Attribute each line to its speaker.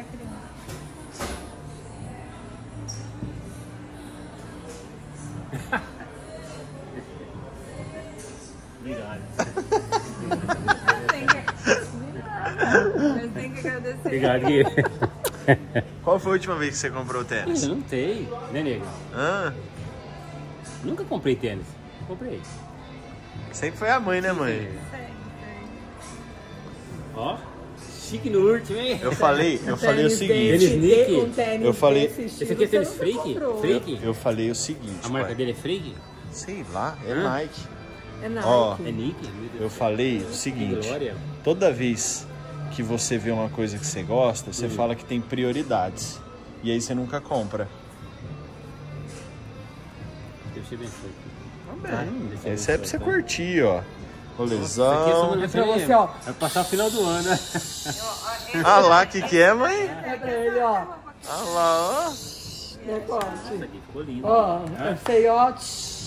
Speaker 1: pra criança.
Speaker 2: Obrigado.
Speaker 1: Eu tenho que agradecer.
Speaker 2: Obrigado, Gui.
Speaker 3: Qual foi a última vez que você comprou tênis?
Speaker 2: Eu não tem, né, nego?
Speaker 3: Hã?
Speaker 2: Nunca comprei tênis. Comprei.
Speaker 3: Sempre foi a mãe, né, mãe?
Speaker 1: Sempre.
Speaker 2: Ó, chique no último, hein?
Speaker 3: Eu falei, eu falei o seguinte.
Speaker 2: Tênis Nick?
Speaker 4: um tênis
Speaker 3: Eu falei-
Speaker 2: Esse aqui é tênis freak? Freak?
Speaker 3: Eu falei o seguinte.
Speaker 2: A marca
Speaker 3: pai.
Speaker 2: dele é freak?
Speaker 3: Sei lá, é
Speaker 2: Hã?
Speaker 3: Nike.
Speaker 4: É Nike.
Speaker 3: Ó,
Speaker 2: É Deus
Speaker 3: Eu falei o seguinte.
Speaker 2: glória.
Speaker 3: Toda vez que você vê uma coisa que você gosta, você
Speaker 2: Hum.
Speaker 3: fala que tem prioridades. E aí você nunca compra.
Speaker 2: Deus te abençoe.
Speaker 3: Também.
Speaker 2: deixa eu
Speaker 3: Esse é pra
Speaker 2: ver
Speaker 3: você
Speaker 2: só, tá?
Speaker 3: Ó.
Speaker 2: Isso aqui é
Speaker 4: É pra você, ó.
Speaker 2: Vai passar o final do ano, né?
Speaker 3: Ah lá, o que, que é, mãe?
Speaker 4: É pra ele, ó.
Speaker 3: Ah lá, ó.
Speaker 4: Decote.
Speaker 2: Isso aqui ficou lindo.
Speaker 4: Ó, ó. tch,